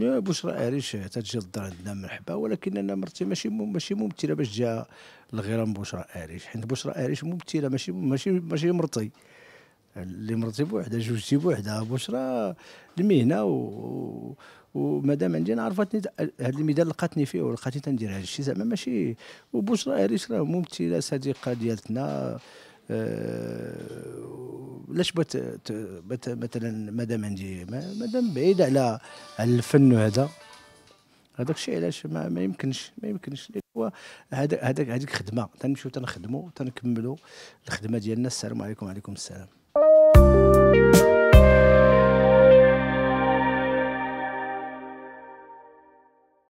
يا بشرى عريش تجي للدار عندنا مرحبا ولكن أنا مرتي ماشي ماشي ممثلة باش جا الغرام بشرى عريش. حيت بشرى عريش ممثلة ماشي ماشي ماشي مرتي. اللي مرتي بوحدها جوجتي بوحدها بشرى المهنة و ومادام عندي أنا عرفتني هذا الميدان لقاتني فيه ولقاتني تندير هذا الشيء زعما ماشي. وبشرى عريش راه ممثلة صديقة ديالتنا آه، علاش بغات ت- بغات مثلا مادام عندي مادام بعيد على على الفن وهذا هذاك الشيء علاش ما, ما يمكنش ما يمكنش. هو هذا هذاك هذيك خدمة. تنمشيو تنخدموا تنكملوا الخدمة ديالنا السلام عليكم وعليكم السلام.